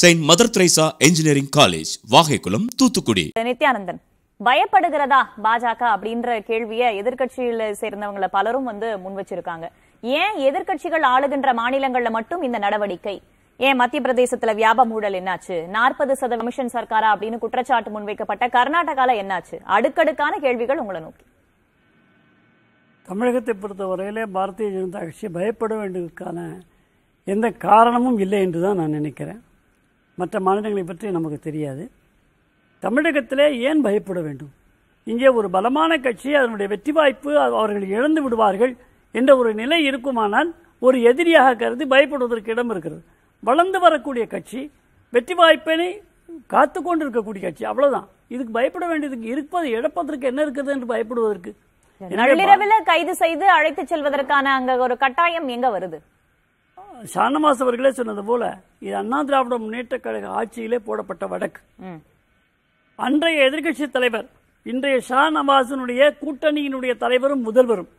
Saint Mother Teresa engineering college Vagaikulam Thoothukudi. Nithyanandan. பயப்படுகிறதா பாஜக அப்படின்ற கேள்வியை எதிர்க்கட்சியில சேர்ந்தவங்கள பலரும் வந்து முன் வச்சிருக்காங்க. ஏன் எதிர்க்கட்சிகள் ஆளுகின்ற மாநிலங்கள்ல மட்டும் இந்த நடவடிக்கை? ஏன் மத்திய பிரதேசத்துல வியாப மூடல் என்னாச்சு? நாற்பது சதவீத கமிஷன் சர்க்காரா அப்படின்னு குற்றச்சாட்டு முன்வைக்கப்பட்ட கர்நாடகால என்னாச்சு? அடுக்கடுக்கான கேள்விகள் உங்களை நோக்கி. தமிழகத்தை பொறுத்தவரையிலே பாரதிய ஜனதா கட்சி பயப்பட வேண்டியதற்கான எந்த காரணமும் இல்லை என்று தான் நான் நினைக்கிறேன். மற்ற மாநிலங்களை பற்றி நமக்கு தெரியாது. தமிழகத்திலே ஏன் பயப்பட வேண்டும்? இங்கே ஒரு பலமான கட்சி அதனுடைய வெற்றி வாய்ப்பு அவர்கள் இழந்து விடுவார்கள் என்ற ஒரு நிலை இருக்குமானால் ஒரு எதிரியாக கருதி பயப்படுவதற்கு இடம் இருக்கிறது. வளர்ந்து வரக்கூடிய கட்சி வெற்றி வாய்ப்பினை காத்து கொண்டு இருக்கக்கூடிய கட்சி அவ்வளவுதான். இதுக்கு பயப்பட வேண்டியதுக்கு இருப்பது இழப்பதற்கு என்ன இருக்குது என்று பயப்படுவதற்கு? கைது செய்து அழைத்து செல்வதற்கான அங்க ஒரு கட்டாயம் எங்க வருது? ஷானவாஸ் அவர்களே சொன்னது போல இது அண்ணா திராவிட முன்னேற்ற கழக ஆட்சியிலே போடப்பட்ட வழக்கு. ம். அன்றைய எதிர்க்கட்சி தலைவர் இன்றைய ஷா கூட்டணியினுடைய தலைவரும் முதல்வரும்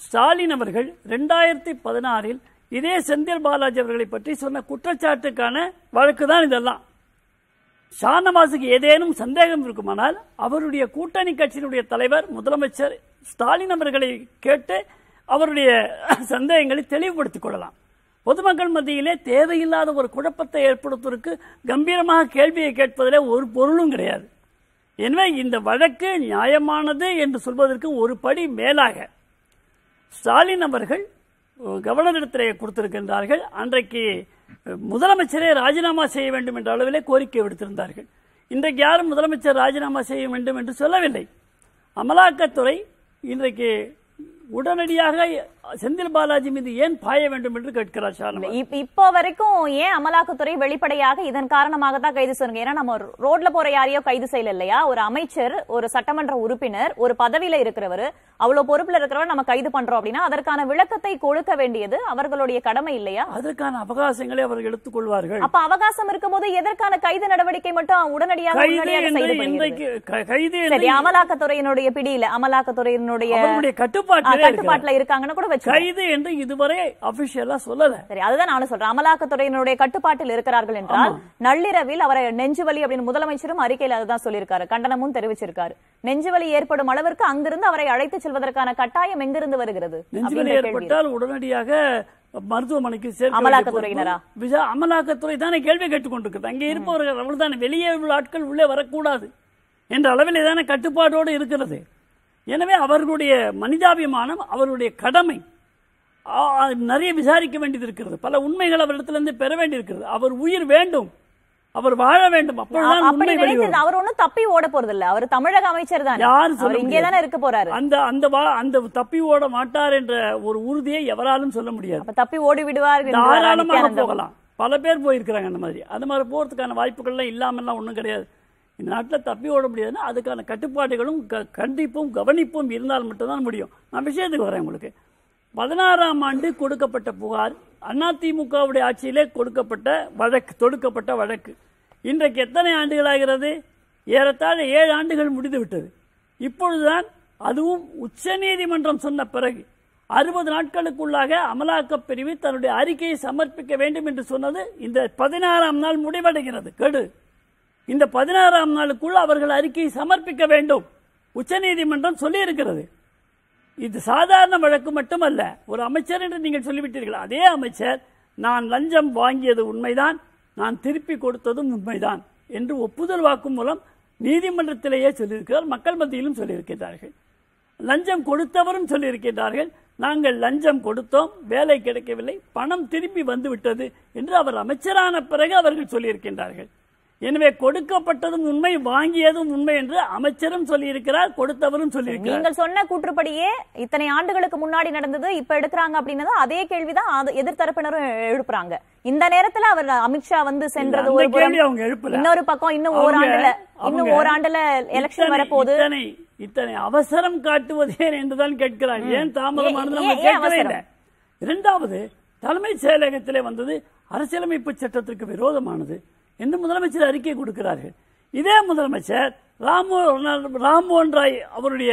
ஸ்டாலின் அவர்கள் ரெண்டாயிரத்தி பதினாறில் இதே செந்தில் பாலாஜி அவர்களை பற்றி சொன்ன குற்றச்சாட்டுக்கான வழக்கு தான் இதெல்லாம். ஷானவாஸுக்கு ஏதேனும் சந்தேகம் இருக்குமானால் அவருடைய கூட்டணி கட்சியினுடைய தலைவர் முதலமைச்சர் ஸ்டாலின் அவர்களை கேட்டு அவருடைய சந்தேகங்களை தெளிவுபடுத்திக் கொள்ளலாம். பொதுமக்கள் மத்தியிலே தேவையில்லாத ஒரு குழப்பத்தை ஏற்படுத்துவதற்கு கம்பீரமாக கேள்வியை கேட்பதிலே ஒரு பொருளும் கிடையாது. எனவே இந்த வழக்கு நியாயமானது என்று சொல்வதற்கு ஒரு படி மேலாக ஸ்டாலின் அவர்கள் கவர்னரிடத்திலே கொடுத்திருக்கின்றார்கள். அன்றைக்கு முதலமைச்சரே ராஜினாமா செய்ய வேண்டும் என்ற அளவிலே கோரிக்கை விடுத்திருந்தார்கள். இன்றைக்கு யாரும் முதலமைச்சர் ராஜினாமா செய்ய வேண்டும் என்று சொல்லவில்லை. அமலாக்கத்துறை இன்றைக்கு உடனடியாக செந்தில் பாலாஜி மீது ஏன் பாய வேண்டும் என்று கேட்கிறார் இப்- இப்போ வரைக்கும் ஏன் அமலாக்கத்துறை வெளிப்படையாக இதன் காரணமாக தான் கைது செய்யுங்க ஏன்னா நம்ம ரோட்ல போற யாரையோ கைது செய்யல இல்லையா? ஒரு அமைச்சர் ஒரு சட்டமன்ற உறுப்பினர் ஒரு பதவியில இருக்கிறவர் அவ்வளவு பொறுப்புல இருக்கிறவர் நம்ம கைது பண்றோம் அப்படின்னா அதற்கான விளக்கத்தை கொடுக்க வேண்டியது அவர்களுடைய கடமை இல்லையா? அதற்கான அவகாசங்களை அவர்கள் எடுத்துக்கொள்வார்கள் அப்ப அவகாசம் இருக்கும்போது எதற்கான கைது நடவடிக்கை மட்டும் உடனடியாக கைது அமலாக்கத்துறையினுடைய பிடியில அமலாக்கத்துறையினுடைய ஆ, கட்டுப்பாட்டிலே இருக்காங்கன்னு கூட வச்சு கைது என்று இதுவரை அபிஷியலா சொல்லல. சரி அதுதான் நானும் சொல்றேன். அமலாக்கத்துறையினுடைய கட்டுப்பாட்டில் இருக்கிறார்கள் என்றால் நள்ளிரவில் அவரை நெஞ்சுவலி அப்படின்னு முதலமைச்சரும் அறிக்கையில் அதுதான் சொல்லியிருக்காரு. கண்டனமும் தெரிவிச்சிருக்காரு. நெஞ்சுவலி ஏற்படும் அளவிற்கு அங்கிருந்து அவரை அழைத்து செல்வதற்கான கட்டாயம் எங்கிருந்து வருகிறது நெஞ்சுவலி ஏற்பட்டால் உடனடியாக மருத்துவமனைக்கு அமலாக்கத்துறையினரா? அமலாக்கத்துறை தானே கேள்வி கேட்டுக் கொண்டிருக்கிறது அங்கே இருப்பவர்கள் அவ்வளவுதானே? வெளியே உள்ள ஆட்கள் உள்ளே வரக்கூடாது. என்ற அளவில் தானே கட்டுப்பாடோடு இருக்கிறது. எனவே அவர்களுடைய மனிதாபிமானம் அவருடைய கடமை அது நிறைய விசாரிக்க வேண்டியது இருக்கிறது. பல உண்மைகள் அவரிடத்திலிருந்து பெற வேண்டியிருக்கிறது. அவர் உயிர் வேண்டும். அவர் வாழ வேண்டும். அவர் ஒண்ணும் தப்பி ஓட போறது இல்ல அவர் தமிழக அமைச்சர் தானே. அவர் இங்கே முடியாது. தானே இருக்க போறாரு. அந்த அந்த அந்த தப்பி ஓட மாட்டார் என்ற ஒரு உறுதியை எவராலும் சொல்ல முடியாது. தப்பி ஓடி விடுவார் தாராளமாக? போகலாம். பல பேர் போயிருக்கிறாங்க அந்த மாதிரி. அந்த மாதிரி போறதுக்கான வாய்ப்புகள்லாம் இல்லாமல்லாம் ஒன்றும் கிடையாது. இந்த நாட்டில் தப்பி ஓட முடியாதுன்னா அதுக்கான கட்டுப்பாடுகளும் க- கண்டிப்பும் கவனிப்பும் இருந்தால் மட்டும்தான் முடியும். நான் விஷயத்துக்கு வரேன் உங்களுக்கு. பதினாறாம் ஆண்டு கொடுக்கப்பட்ட புகார் அதிமுகவுடைய ஆட்சியிலே கொடுக்கப்பட்ட வழக்கு தொடுக்கப்பட்ட வழக்கு. இன்றைக்கு எத்தனை ஆண்டுகளாகிறது ஏறத்தாழ ஏழு ஆண்டுகள் முடிந்து விட்டது. இப்பொழுதுதான் அதுவும் உச்சநீதிமன்றம் சொன்ன பிறகு அறுபது நாட்களுக்குள்ளாக அமலாக்கப் பிரிவு தன்னுடைய அறிக்கையை சமர்ப்பிக்க வேண்டும் என்று சொன்னது இந்த பதினாறாம் நாள் முடிவடைகிறது. கெடு. இந்த பதினாறாம் நாளுக்குள் அவர்கள் அறிக்கையை சமர்ப்பிக்க வேண்டும். உச்சநீதிமன்றம் சொல்லியிருக்கிறது. இது சாதாரண வழக்கு மட்டுமல்ல ஒரு அமைச்சர் என்று நீங்கள் சொல்லிவிட்டீர்கள். அதே அமைச்சர் நான் லஞ்சம் வாங்கியது உண்மைதான் நான் திருப்பி கொடுத்ததும் உண்மைதான் என்று ஒப்புதல் வாக்கு மூலம் நீதிமன்றத்திலேயே சொல்லியிருக்கிறார் மக்கள் மத்தியிலும் சொல்லியிருக்கிறார்கள் லஞ்சம் கொடுத்தவரும் சொல்லியிருக்கிறார்கள் நாங்கள் லஞ்சம் கொடுத்தோம் வேலை கிடைக்கவில்லை பணம் திரும்பி வந்துவிட்டது என்று அவர் அமைச்சரான பிறகு அவர்கள் சொல்லியிருக்கின்றார்கள். எனவே கொடுக்கப்பட்டதும் உண்மை வாங்கியதும் உண்மை என்று அமைச்சரும் சொல்லியிருக்கிறார் கொடுத்தவரும் சொல்லியிருக்கிறார். நீங்கள் சொன்ன கூற்றுப்படியே இத்தனை ஆண்டுகளுக்கு முன்னாடி நடந்தது இப்ப எடுக்கிறாங்க அப்படின்னது அதே கேள்விதான் எதிர்த்தரப்பினரும் எழுப்புறாங்க. இந்த நேரத்துல அவர் அமித்ஷா வந்து சென்றது ஒரு இன்னொரு பக்கம் இன்னும் ஓராண்டுல இன்னும் ஓராண்டுல எலெக்ஷன் வரப்போகுது. இத்தனை இத்தனை அவசரம் காட்டுவது ஏன் என்றுதான் கேட்கிறார். ஏன் தாமதமானது இரண்டாவது தலைமைச் செயலகத்திலே வந்தது அரசியலமைப்பு சட்டத்திற்கு விரோதமானது. என்று முதலமைச்சர் அறிக்கை கொடுக்கிறார்கள். இதே முதலமைச்சர் ராமோ ராம்மோகன் ராய் அவருடைய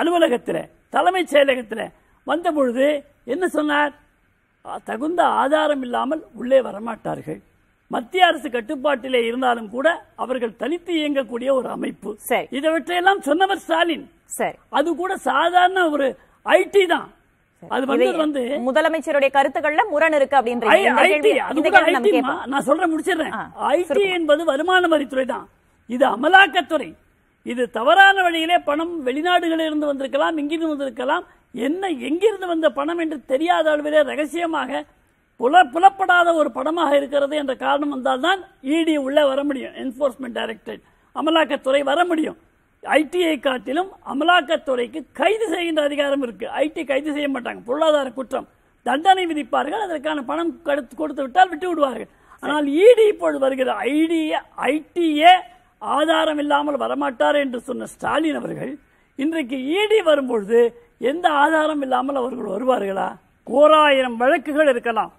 அலுவலகத்தில் தலைமைச் செயலகத்தில் வந்த பொழுது என்ன சொன்னார்? தகுந்த ஆதாரம் இல்லாமல் உள்ளே வரமாட்டார்கள். மத்திய அரசு கட்டுப்பாட்டிலே இருந்தாலும் கூட அவர்கள் தனித்து இயங்கக்கூடிய ஒரு அமைப்பு. சரி. இதைவற்றையெல்லாம் சொன்னவர் ஸ்டாலின். சரி. அது கூட சாதாரண ஒரு ஐடி தான். அது வந்து வந்து முதலமைச்சருடைய கருத்துக்கள்ல முரண் இருக்கு. நான் சொல்றேன் முடிச்சிடுறேன். ஐடி என்பது வருமான வரித்துறை தான். இது அமலாக்கத்துறை. இது தவறான வழியிலே பணம் வெளிநாடுகளில் இருந்து வந்திருக்கலாம் இங்கிருந்து வந்திருக்கலாம். என்ன எங்கிருந்து வந்த பணம் என்று தெரியாத அளவிலே ரகசியமாக புல புலப்படாத ஒரு படமாக இருக்கிறது என்ற காரணம் வந்தால்தான் இடி உள்ள வர முடியும் என்போர்ஸ்மெண்ட் டைரக்டரேட் அமலாக்கத்துறை வர முடியும். ஐடிஐ காட்டிலும் அமலாக்கத்துறைக்கு கைது செய்கின்ற அதிகாரம் இருக்கு. ஐடி கைது செய்ய மாட்டாங்க. பொருளாதார குற்றம். தண்டனை விதிப்பார்கள். அதற்கான பணம் கொடுத்து கொடுத்து விட்டால் விட்டு விடுவார்கள். ஆனால் இடி இப்பொழுது வருகிற ஐடி ஐடியே ஆதாரம் இல்லாமல் வரமாட்டார் என்று சொன்ன ஸ்டாலின் அவர்கள் இன்றைக்கு இடி வரும்பொழுது எந்த ஆதாரம் இல்லாமல் அவர்கள் வருவார்களா? ஓராயிரம் வழக்குகள் இருக்கலாம்.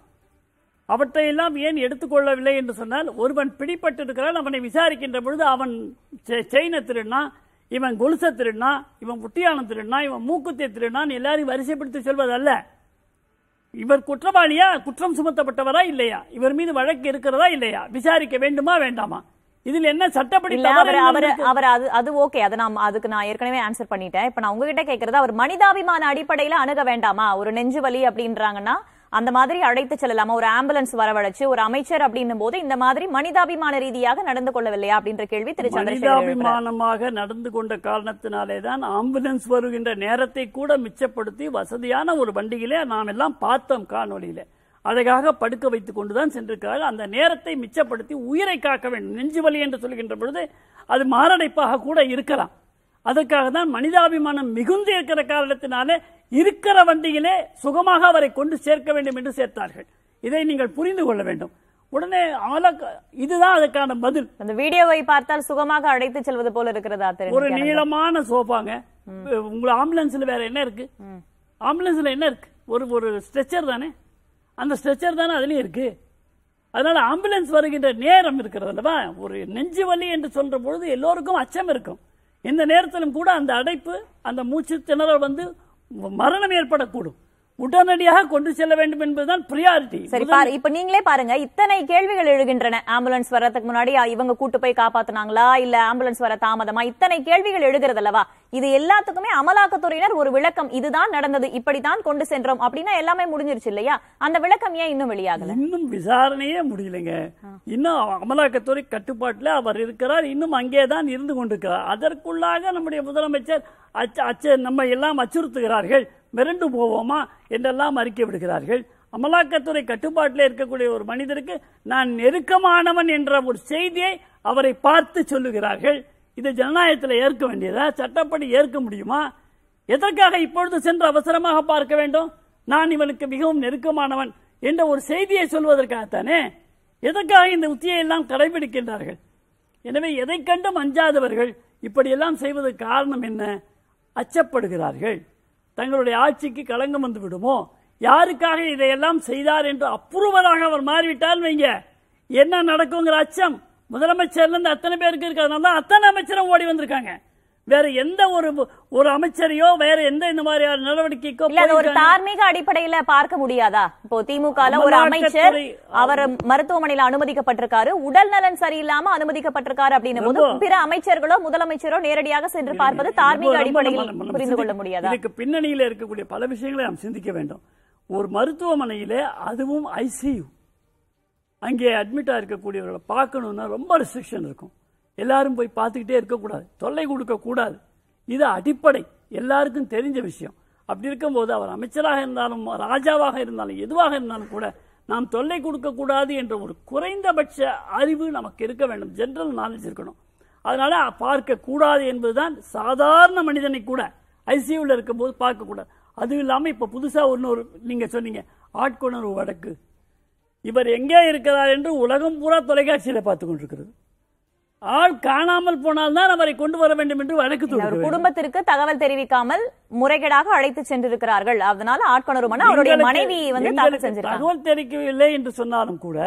அவற்றையெல்லாம் ஏன் எடுத்துக்கொள்ளவில்லை என்று சொன்னால் ஒருவன் பிடிபட்டிருக்கிறான் அவனை விசாரிக்கின்ற பொழுது அவன் செ- செயினை திருடினா இவன் கொலுசை திருடினா இவன் முட்டியானம் திருடினா இவன் மூக்குத்தியை திருடினான் எல்லாரையும் வரிசைப்படுத்தி சொல்வதல்ல. இவர் குற்றவாளியா குற்றம் சுமத்தப்பட்டவரா இல்லையா? இவர் மீது வழக்கு இருக்கிறதா இல்லையா? விசாரிக்க வேண்டுமா வேண்டாமா? இதில் என்ன சட்டப்படி அவர்? அவர் அது அது ஓகே அது நான் அதுக்கு நான் ஏற்கனவே ஆன்சர் பண்ணிட்டேன். இப்ப நான் உங்ககிட்ட கேக்குறது அவர் மனிதாபிமான அடிப்படையில அணுக வேண்டாமா? ஒரு நெஞ்சு வலி அப்படின்றாங்கன்னா அந்த மாதிரி அழைத்து செல்லலாமா? ஒரு ஆம்புலன்ஸ் வரவழைச்சு ஒரு அமைச்சர் அப்படின்னும் போது இந்த மாதிரி மனிதாபிமான ரீதியாக நடந்து கொள்ளவில்லையா? அப்படின்ற கேள்வி திரு மனிதாபிமானமாக நடந்து கொண்ட காரணத்தினாலே தான் ஆம்புலன்ஸ் வருகின்ற நேரத்தை கூட மிச்சப்படுத்தி வசதியான ஒரு வண்டியிலே நாம் எல்லாம் பார்த்தோம் காணொலியில அழகாக படுக்க வைத்துக் கொண்டுதான் சென்றிருக்கிறார்கள். அந்த நேரத்தை மிச்சப்படுத்தி உயிரை காக்க வேண்டும். நெஞ்சு வலி என்று சொல்கின்ற பொழுது அது மாரடைப்பாக கூட இருக்கலாம். அதற்காக தான் மனிதாபிமானம் மிகுந்து இருக்கிற காரணத்தினாலே இருக்கிற வண்டியிலே சுகமாக அவரை கொண்டு சேர்க்க வேண்டும் என்று சேர்த்தார்கள். இதை நீங்கள் புரிந்து கொள்ள வேண்டும். உடனே இதுதான் அதற்கான பதில். அந்த வீடியோவை பார்த்தால் சுகமாக அழைத்து செல்வது போல இருக்கிறதா ஒரு? நீளமான சோஃபாங்க. உங்க ஆம்புலன்ஸ்ல வேற என்ன இருக்கு? ஆம்புலன்ஸ்ல என்ன இருக்கு? ஒரு ஒரு ஸ்ட்ரெச்சர் தானே? அந்த ஸ்ட்ரெச்சர் தானே அதுலயும் இருக்கு. அதனால ஆம்புலன்ஸ் வருகின்ற நேரம் இருக்கிறது அல்லவா? ஒரு நெஞ்சு வலி என்று சொல்ற பொழுது எல்லோருக்கும் அச்சம் இருக்கும். இந்த நேரத்திலும் கூட அந்த அடைப்பு அந்த மூச்சு திணறல் வந்து மரணம் ஏற்படக்கூடும். உடனடியாக கொண்டு செல்ல வேண்டும் என்பதுதான் பிரியாரிட்டி சரி பாரு இப்ப நீங்களே பாருங்க இத்தனை கேள்விகள் எழுகின்றன. ஆம்புலன்ஸ் வர்றதுக்கு முன்னாடி இவங்க கூட்டு போய் காப்பாத்துனாங்களா இல்ல ஆம்புலன்ஸ் வர தாமதமா? இத்தனை கேள்விகள் எழுகிறது அல்லவா இது எல்லாத்துக்குமே அமலாக்கத்துறையினர் ஒரு விளக்கம். இதுதான் நடந்தது இப்படித்தான் கொண்டு சென்றோம் அப்படின்னா எல்லாமே முடிஞ்சிருச்சு இல்லையா? அந்த விளக்கம் ஏன் இன்னும் வெளியாகல? இன்னும் விசாரணையே முடியலைங்க. இன்னும் அமலாக்கத்துறை கட்டுப்பாட்டில் அவர் இருக்கிறார் இன்னும் அங்கே தான் இருந்து கொண்டிருக்கிறார். அதற்குள்ளாக நம்முடைய முதலமைச்சர் அச்ச அச்ச நம்ம எல்லாம் அச்சுறுத்துகிறார்கள். மிரண்டு போவோமா என்றெல்லாம் அறிக்கை விடுகிறார்கள். அமலாக்கத்துறை கட்டுப்பாட்டில் இருக்கக்கூடிய ஒரு மனிதருக்கு நான் நெருக்கமானவன் என்ற ஒரு செய்தியை அவரை பார்த்து சொல்லுகிறார்கள். இது ஜனநாயகத்தில் ஏற்க வேண்டியதா? சட்டப்படி ஏற்க முடியுமா? எதற்காக இப்பொழுது சென்று அவசரமாக பார்க்க வேண்டும்? நான் இவனுக்கு மிகவும் நெருக்கமானவன் என்ற ஒரு செய்தியை சொல்வதற்காகத்தானே? எதற்காக இந்த உத்தியை எல்லாம் கடைபிடிக்கின்றார்கள்? எனவே எதை கண்டும் அஞ்சாதவர்கள் இப்படியெல்லாம் செய்வதற்கு காரணம் என்ன? அச்சப்படுகிறார்கள். தங்களுடைய ஆட்சிக்கு களங்கம் வந்து விடுமோ? யாருக்காக இதையெல்லாம் செய்தார் என்று அப்புறவராக அவர் மாறிவிட்டால் வைங்க. என்ன நடக்குங்கிற அச்சம். முதலமைச்சர்லேருந்து அத்தனை பேருக்கு இருக்கிறதுனால தான் அத்தனை அமைச்சரும் ஓடி வந்திருக்காங்க. வேற எந்த ஒரு ஒரு அமைச்சரையோ வேற எந்த இந்த மாதிரியான நடவடிக்கைக்கோ இல்ல ஒரு. தார்மீக அடிப்படையில பார்க்க முடியாதா? இப்போ திமுக ஒரு அமைச்சர் அவர் மருத்துவமனையில அனுமதிக்கப்பட்டிருக்காரு. உடல் நலன் சரியில்லாம அனுமதிக்கப்பட்டிருக்காரு அப்படின்னும் போது பிற அமைச்சர்களோ முதலமைச்சரோ நேரடியாக சென்று பார்ப்பது தார்மீக அடிப்படையில் புரிந்து கொள்ள முடியாதா? இதுக்கு பின்னணியில இருக்கக்கூடிய பல விஷயங்களை நாம் சிந்திக்க வேண்டும். ஒரு மருத்துவமனையிலே அதுவும் ஐசியு அங்கே அட்மிட்டா இருக்கக்கூடியவர்களை பார்க்கணும்னா ரொம்ப ரெஸ்ட்ரிக்ஷன் இருக்கும். எல்லாரும் போய் பார்த்துக்கிட்டே இருக்கக்கூடாது. தொல்லை கொடுக்கக்கூடாது இது அடிப்படை. எல்லாருக்கும் தெரிஞ்ச விஷயம். அப்படி இருக்கும்போது அவர் அமைச்சராக இருந்தாலும் ராஜாவாக இருந்தாலும் எதுவாக இருந்தாலும் கூட நாம் தொல்லை கொடுக்கக்கூடாது என்ற ஒரு குறைந்தபட்ச அறிவு நமக்கு இருக்க வேண்டும். ஜென்ரல் நாலேஜ் இருக்கணும். அதனால பார்க்கக்கூடாது என்பதுதான் சாதாரண மனிதனை கூட ஐசியூவில் இருக்கும்போது பார்க்கக்கூடாது அது இல்லாமல் இப்போ புதுசாக ஒன்று இன்னொரு நீங்கள் சொன்னீங்க ஆட்கொணர்வு வழக்கு. இவர் எங்கே இருக்கிறார் என்று உலகம் பூரா தொலைக்காட்சியில் பார்த்து கொண்டிருக்கிறது. ஆள் காணாமல் போனால்தான் அவரை கொண்டு வர வேண்டும் என்று வழக்கு அவர். குடும்பத்திற்கு தகவல் தெரிவிக்காமல் முறைகேடாக அழைத்து சென்றிருக்கிறார்கள். அதனால ஆட்கொணரும் அவருடைய மனைவி வந்து தாக்கல் செஞ்சிருக்காங்க. தகவல் தெரிவிக்கவில்லை என்று சொன்னாலும் கூட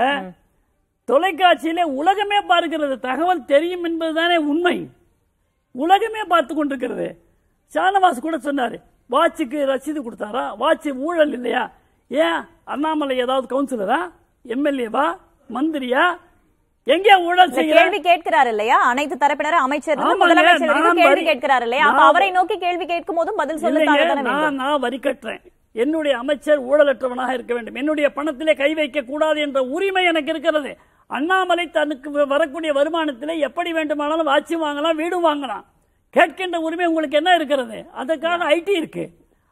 தொலைக்காட்சியிலே உலகமே பார்க்கிறது. தகவல் தெரியும் என்பதுதானே உண்மை. உலகமே பார்த்து கொண்டிருக்கிறது. ஷானவாஸ் கூட சொன்னாரு வாட்சுக்கு ரசீது கொடுத்தாரா? வாட்ச் ஊழல் இல்லையா? ஏன் அண்ணாமலை ஏதாவது கவுன்சிலரா எம்எல்ஏவா? மந்திரியா? எங்கே ஊழல் செய்கிறார்? கேள்வி கேட்கிறார் இல்லையா? அனைத்து தரப்பினரும் அமைச்சர் முதலமைச்சர் கேள்வி கேட்கிறார் இல்லையா? அப்ப அவரை நோக்கி கேள்வி கேட்கும் போதும் பதில் வேண்டும். நான் வரி கட்டுறேன். என்னுடைய அமைச்சர் ஊழலற்றவனாக இருக்க வேண்டும். என்னுடைய பணத்திலே கை வைக்க கூடாது என்ற உரிமை எனக்கு இருக்கிறது. அண்ணாமலை தனக்கு வரக்கூடிய வருமானத்திலே எப்படி வேண்டுமானாலும் வாட்சி வாங்கலாம் வீடு வாங்கலாம். கேட்கின்ற உரிமை உங்களுக்கு என்ன இருக்கிறது? அதற்கான ஐடி இருக்கு.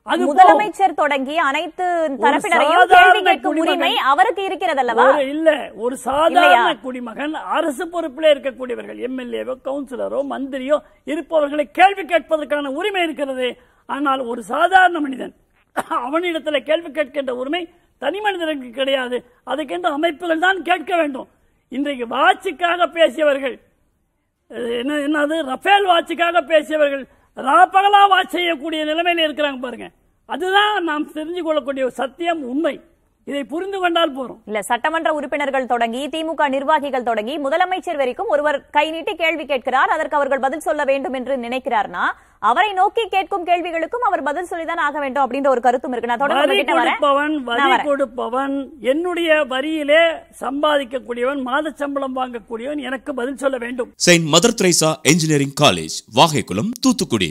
அது. முதலமைச்சர் தொடங்கி அனைத்து தரப்பினரையும் கேள்வி கேட்கும் உரிமை அவருக்கு இருக்கிறது அல்லவா இல்ல ஒரு சாதாரண? குடிமகன் அரசு பொறுப்பிலே இருக்கக்கூடியவர்கள் எம்எல்ஏவோ கவுன்சிலரோ மந்திரியோ இருப்பவர்களை கேள்வி கேட்பதற்கான உரிமை இருக்கிறது. ஆனால் ஒரு சாதாரண மனிதன் அவனிடத்துல கேள்வி கேட்கின்ற உரிமை தனி மனிதனுக்கு கிடையாது. அதுக்கென்று அமைப்புகள் தான் கேட்க வேண்டும். இன்றைக்கு வாட்சிக்காக பேசியவர்கள் என்ன என்னது? ரஃபேல் வாட்சிக்காக பேசியவர்கள் ராப்பகலா வாட்ச் செய்யக்கூடிய நிலைமையில் இருக்கிறாங்க பாருங்க. அதுதான் நாம் தெரிஞ்சு கொள்ளக்கூடிய ஒரு சத்தியம் உண்மை. இதை புரிந்து கொண்டால் போறோம். இல்ல சட்டமன்ற உறுப்பினர்கள் தொடங்கி திமுக நிர்வாகிகள் தொடங்கி முதலமைச்சர் வரைக்கும் ஒருவர் கை நீட்டி கேள்வி கேட்கிறார் அதற்கு அவர்கள் பதில் சொல்ல வேண்டும் என்று நினைக்கிறார்னா அவரை நோக்கி கேட்கும் கேள்விகளுக்கும் அவர் பதில் சொல்லிதான் ஆக வேண்டும் அப்படின்ற ஒரு கருத்தும் இருக்கு. நான் தொடர்ந்து வரி. கொடுப்பவன் என்னுடைய வரியிலே சம்பாதிக்கக்கூடியவன் மாத சம்பளம் வாங்கக்கூடியவன் எனக்கு பதில் சொல்ல வேண்டும். Saint mother Teresa engineering college Vagaikulam Thoothukudi.